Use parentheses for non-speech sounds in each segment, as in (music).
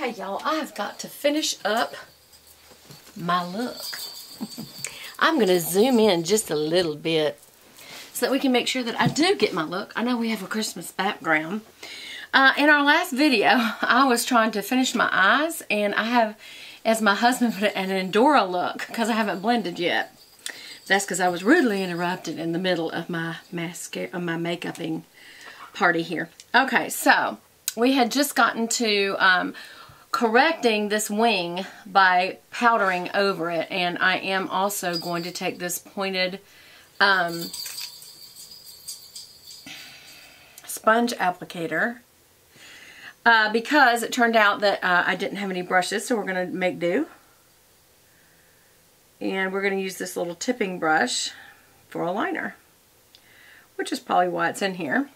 Okay, y'all, I've got to finish up my look. (laughs) I'm going to zoom in just a little bit so that we can make sure that I do get my look. I know we have a Christmas background. Uh, in our last video, (laughs) I was trying to finish my eyes, and I have, as my husband put it, an Endora look because I haven't blended yet. That's because I was rudely interrupted in the middle of my mascara, of my makeuping party here. Okay, so we had just gotten to um, correcting this wing by powdering over it, and I am also going to take this pointed um, sponge applicator uh, because it turned out that uh, I didn't have any brushes, so we're going to make do. And we're going to use this little tipping brush for a liner, which is probably why it's in here.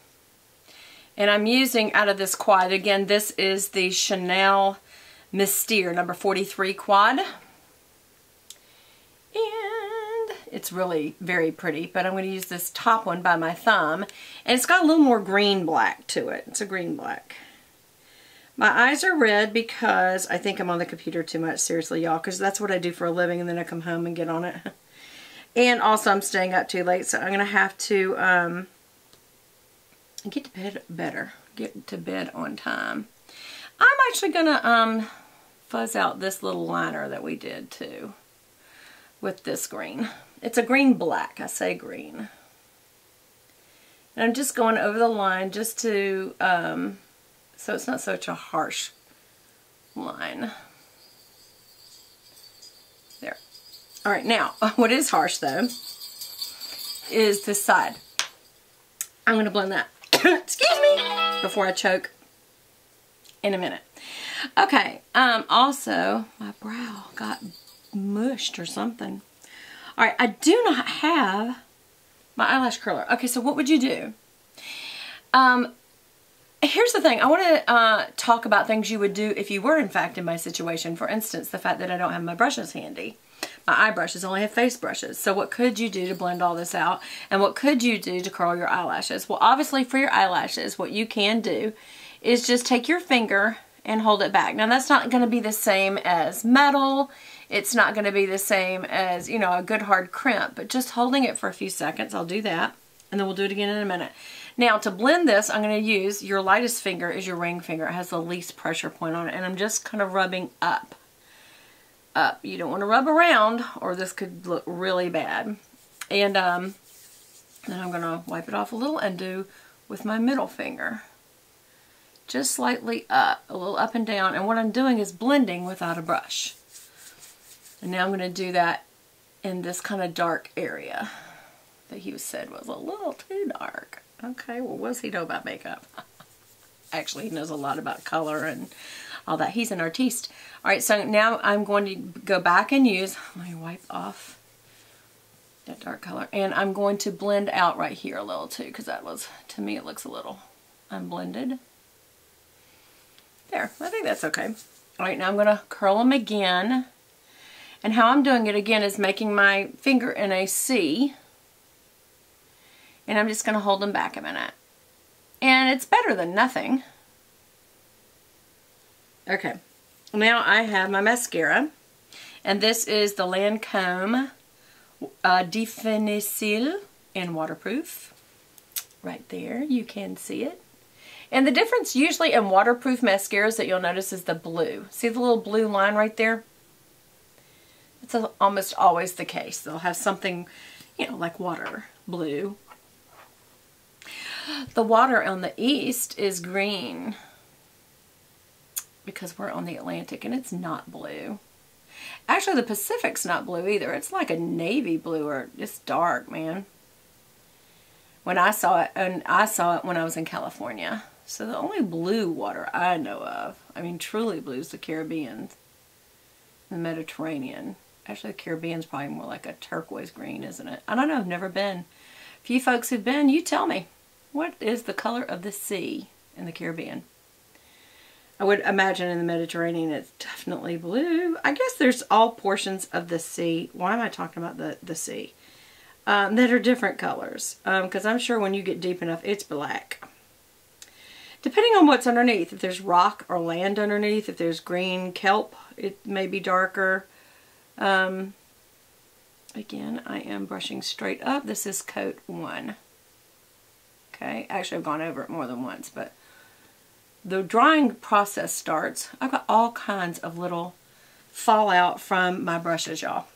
And I'm using out of this quad, again, this is the Chanel Mystere number 43 quad. And it's really very pretty, but I'm going to use this top one by my thumb. And it's got a little more green black to it. It's a green black. My eyes are red because I think I'm on the computer too much, seriously, y'all, because that's what I do for a living, and then I come home and get on it. (laughs) and also, I'm staying up too late, so I'm going to have to um, get to bed better, get to bed on time. I'm actually going to um, fuzz out this little liner that we did, too, with this green. It's a green black, I say green. And I'm just going over the line just to... Um, so it's not such a harsh line. There. All right, now, (laughs) what is harsh, though, is this side. I'm going to blend that, (coughs) excuse me, before I choke in a minute. Okay, um, also, my brow got mushed or something. All right, I do not have my eyelash curler. Okay, so what would you do? Um, Here's the thing. I want to uh, talk about things you would do if you were in fact in my situation. For instance, the fact that I don't have my brushes handy. My eye brushes only have face brushes. So what could you do to blend all this out? And what could you do to curl your eyelashes? Well, obviously for your eyelashes, what you can do is just take your finger and hold it back. Now that's not going to be the same as metal. It's not going to be the same as, you know, a good hard crimp. But just holding it for a few seconds, I'll do that. And then we'll do it again in a minute. Now to blend this, I'm going to use your lightest finger is your ring finger. It has the least pressure point on it. And I'm just kind of rubbing up. Up. You don't want to rub around or this could look really bad. And um, then I'm going to wipe it off a little and do with my middle finger. Just slightly up, a little up and down. And what I'm doing is blending without a brush. And now I'm going to do that in this kind of dark area that he said was a little too dark. Okay, well, what does he know about makeup? (laughs) Actually, he knows a lot about color and all that. He's an artiste. All right, so now I'm going to go back and use, let me wipe off that dark color. And I'm going to blend out right here a little too, because that was, to me, it looks a little unblended. There, I think that's okay. All right, now I'm going to curl them again. And how I'm doing it again is making my finger in a C and I'm just going to hold them back a minute. And it's better than nothing. Okay. Now I have my mascara. And this is the Lancome uh, Definicil in waterproof. Right there. You can see it. And the difference usually in waterproof mascaras that you'll notice is the blue. See the little blue line right there? It's almost always the case. They'll have something, you know, like water blue the water on the east is green because we're on the Atlantic and it's not blue. Actually, the Pacific's not blue either. It's like a navy blue or it's dark, man. When I saw it, and I saw it when I was in California. So the only blue water I know of, I mean truly blue, is the Caribbean, the Mediterranean. Actually, the Caribbean's probably more like a turquoise green, isn't it? I don't know. I've never been. A few folks who've been, you tell me. What is the color of the sea in the Caribbean? I would imagine in the Mediterranean it's definitely blue. I guess there's all portions of the sea. Why am I talking about the, the sea? Um, that are different colors. Because um, I'm sure when you get deep enough, it's black. Depending on what's underneath. If there's rock or land underneath, if there's green kelp, it may be darker. Um, again, I am brushing straight up. This is coat one. Okay, actually I've gone over it more than once, but the drying process starts. I've got all kinds of little fallout from my brushes, y'all.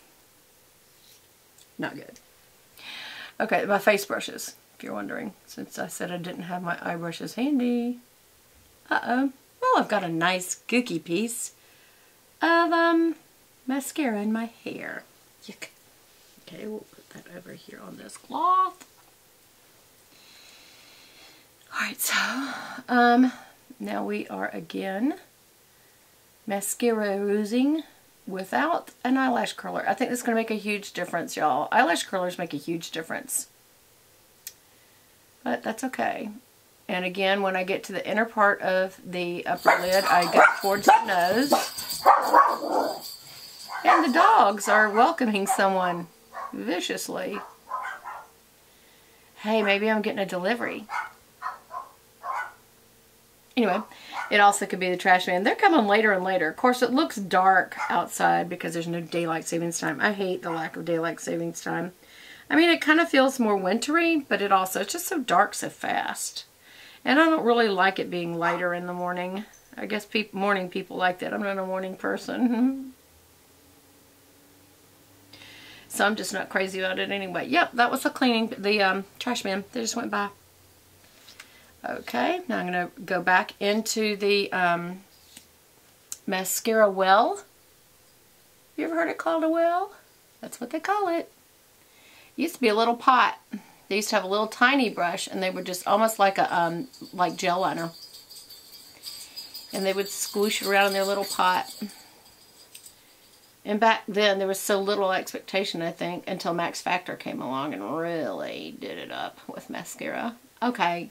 Not good. Okay, my face brushes, if you're wondering, since I said I didn't have my eye brushes handy. Uh-oh. Well, I've got a nice gooky piece of um mascara in my hair. Yuck. Okay, we'll put that over here on this cloth. Alright, so um now we are again mascara using without an eyelash curler. I think this is going to make a huge difference, y'all. Eyelash curlers make a huge difference. But that's okay. And again, when I get to the inner part of the upper lid, I go towards the nose. And the dogs are welcoming someone viciously. Hey, maybe I'm getting a delivery. Anyway, it also could be the trash man. They're coming later and later. Of course, it looks dark outside because there's no daylight savings time. I hate the lack of daylight savings time. I mean, it kind of feels more wintry, but it also, it's just so dark so fast. And I don't really like it being lighter in the morning. I guess people, morning people like that. I'm not a morning person. (laughs) so I'm just not crazy about it anyway. Yep, that was the cleaning, the um, trash man. They just went by. Okay, now I'm going to go back into the um, mascara well. You ever heard it called a well? That's what they call it. Used to be a little pot. They used to have a little tiny brush and they were just almost like a um, like gel liner. And they would squish it around in their little pot. And back then there was so little expectation I think until Max Factor came along and really did it up with mascara. Okay,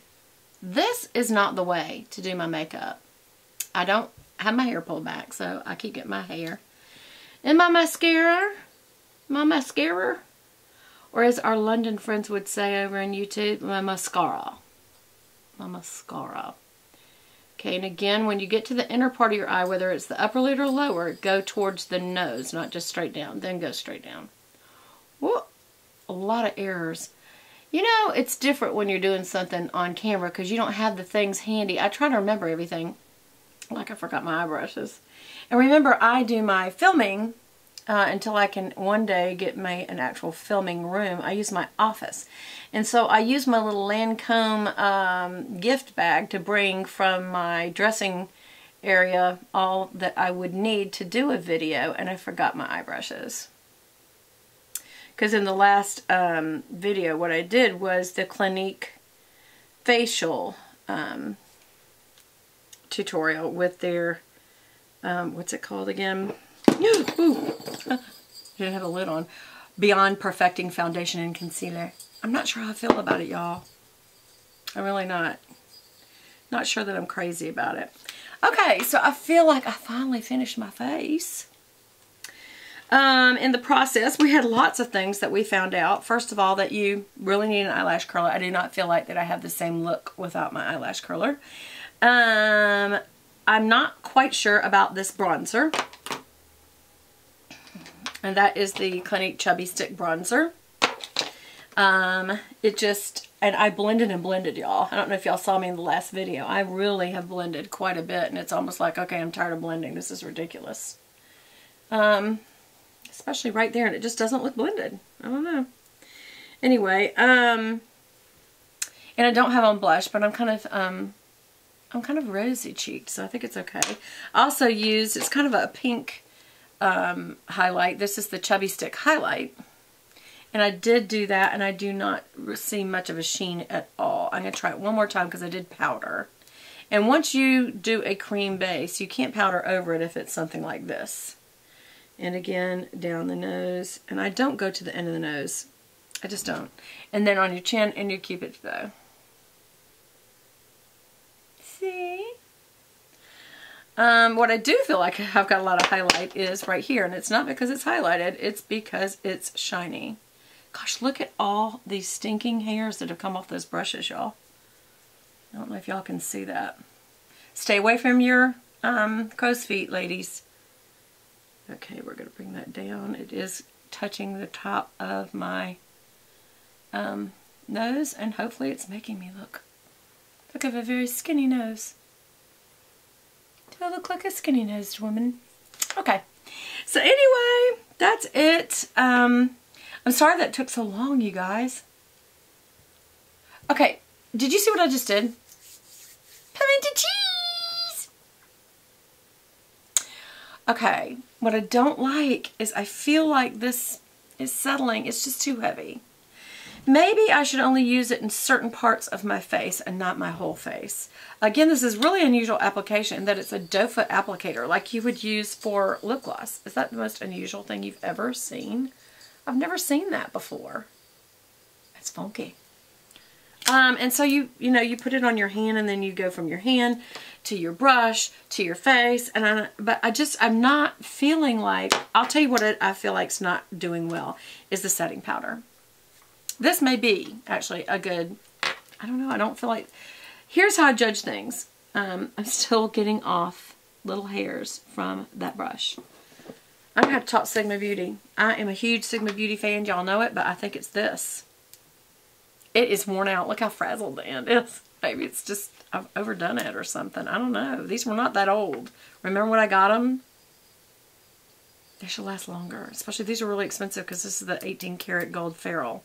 this is not the way to do my makeup. I don't have my hair pulled back, so I keep getting my hair. And my mascara, my mascara, or as our London friends would say over on YouTube, my mascara. My mascara. Okay, and again, when you get to the inner part of your eye, whether it's the upper lid or lower, go towards the nose, not just straight down. Then go straight down. Whoa, a lot of errors. You know, it's different when you're doing something on camera because you don't have the things handy. I try to remember everything. Like I forgot my eye brushes. And remember, I do my filming uh, until I can one day get my an actual filming room. I use my office. And so I use my little Lancome um, gift bag to bring from my dressing area all that I would need to do a video. And I forgot my eye brushes. Because in the last um, video, what I did was the Clinique facial um, tutorial with their, um, what's it called again? (gasps) didn't have a lid on. Beyond Perfecting Foundation and Concealer. I'm not sure how I feel about it, y'all. I'm really not. Not sure that I'm crazy about it. Okay, so I feel like I finally finished my face. Um, in the process, we had lots of things that we found out. First of all, that you really need an eyelash curler. I do not feel like that I have the same look without my eyelash curler. Um, I'm not quite sure about this bronzer. And that is the Clinique Chubby Stick Bronzer. Um, it just, and I blended and blended, y'all. I don't know if y'all saw me in the last video. I really have blended quite a bit, and it's almost like, okay, I'm tired of blending. This is ridiculous. Um, especially right there, and it just doesn't look blended. I don't know. Anyway, um, and I don't have on blush, but I'm kind of, um, I'm kind of rosy cheeked, so I think it's okay. I also used, it's kind of a pink um, highlight. This is the Chubby Stick Highlight. And I did do that, and I do not see much of a sheen at all. I'm going to try it one more time because I did powder. And once you do a cream base, you can't powder over it if it's something like this and again down the nose and I don't go to the end of the nose I just don't and then on your chin and your cupid's bow see um, what I do feel like I've got a lot of highlight is right here and it's not because it's highlighted it's because it's shiny gosh look at all these stinking hairs that have come off those brushes y'all I don't know if y'all can see that. Stay away from your um, crow's feet, ladies. Okay, we're going to bring that down. It is touching the top of my um, nose, and hopefully it's making me look look I have a very skinny nose. Do I look like a skinny-nosed woman? Okay. So anyway, that's it. Um, I'm sorry that took so long, you guys. Okay, did you see what I just did? Pimento cheese! Okay, what I don't like is I feel like this is settling. It's just too heavy. Maybe I should only use it in certain parts of my face and not my whole face. Again, this is really unusual application in that it's a doe foot applicator like you would use for lip gloss. Is that the most unusual thing you've ever seen? I've never seen that before. It's funky. Um, and so you, you know, you put it on your hand and then you go from your hand to your brush to your face. And I, but I just, I'm not feeling like, I'll tell you what I feel like is not doing well is the setting powder. This may be actually a good, I don't know, I don't feel like, here's how I judge things. Um, I'm still getting off little hairs from that brush. I'm going to have to talk Sigma Beauty. I am a huge Sigma Beauty fan. Y'all know it, but I think it's this. It is worn out. Look how frazzled the end is. (laughs) Maybe it's just, I've overdone it or something. I don't know. These were not that old. Remember when I got them? They should last longer. Especially these are really expensive because this is the 18 karat gold ferrule.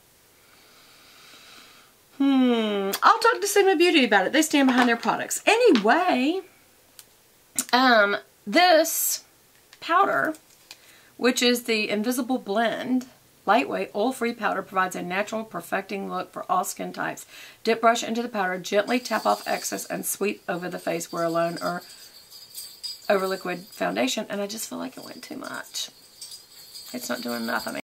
Hmm. I'll talk to Sigma Beauty about it. They stand behind their products. Anyway, um, this powder, which is the Invisible Blend, lightweight, oil-free powder, provides a natural, perfecting look for all skin types. Dip brush into the powder, gently tap off excess, and sweep over the face where alone or over liquid foundation. And I just feel like it went too much. It's not doing enough. I mean,